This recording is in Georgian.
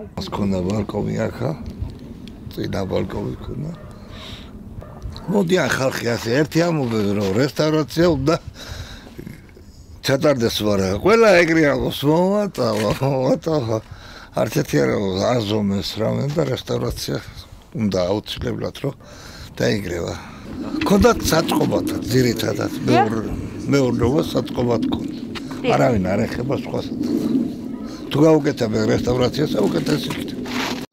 მას ქონდა ბალკონი ახლა. წინა ბალკონი ქონდა. მოდი ახალხი ასე ერთი ამობენ რომ რესტავრაცია უნდა ჩატარდეს ვარა. ყველა ეგრე აღოს მოვატა, მოვატა. არც ერთი არა აზომეს რამე და რესტავრაცია უნდა აუცილებლად რომ დაიგრევა. ქონდა საწყობად ძირითადად მეორე მეურნეობა საწყობად ქონდა. არავინ არ ეხება სხვა. თუ გაუკეთებენ რესტავრაციას, აუკეთეს იქნება.